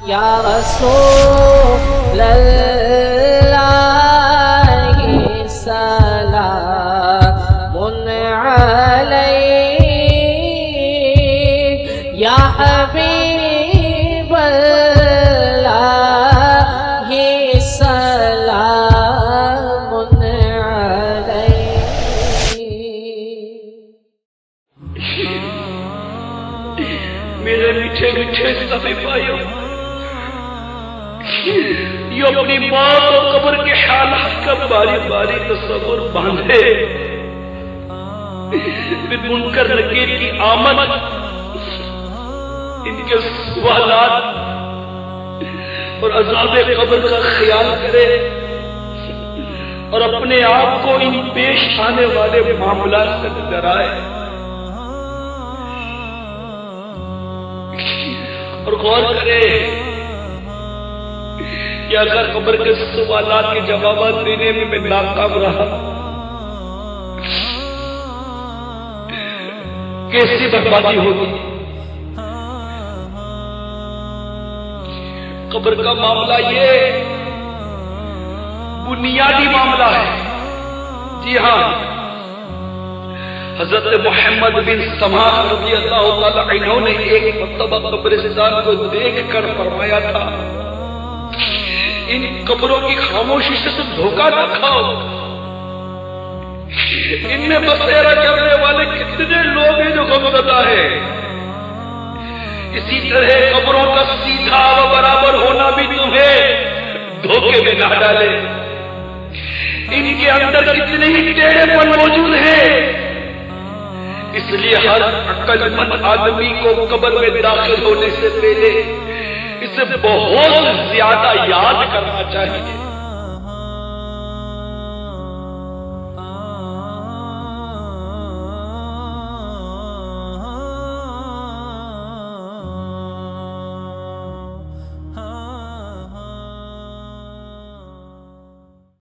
یا رسول اللہ سلام علیک یا حبیب اللہ سلام علیک میرے میٹھے میٹھے سبھی بھائیوں یہ اپنی موت اور قبر کے حالات کا باری باری تصور باندھے۔ پھر منکر نکیر کی آمد، ان کے سوالات اور عذاب قبر کا خیال کرے۔ اور اپنے آپ کو ان پیش آنے والے معاملات سے ڈرائے۔ اور غور کرے۔ کہ اگر قبر کے سوالات کے جوابات دینے میں میں ناکام رہا، کیسی بربادی ہوگی؟ قبر کا معاملہ یہ بنیادی معاملہ ہے۔ جی ہاں حضرت محمد بن سماح رضی اللہ تعالیٰ عنہ نے ایک مرتبہ قبرستان کو دیکھ کر فرمایا تھا ان قبروں کی خاموشی سے تم دھوکہ نہ کھاؤ۔ ان میں بسیرا کرنے والے کتنے لوگ ہیں جو غم زدہ ہے اسی طرح قبروں کا سیدھا و برابر ہونا بھی تمہیں دھوکے میں نہ ڈالے۔ ان کے اندر کتنے ہی ٹیڑے پن موجود ہیں۔ اس لیے ہر عقل مند آدمی کو قبر میں داخل ہونے سے پہلے اسے بہت زیادہ یاد کرنا چاہیے۔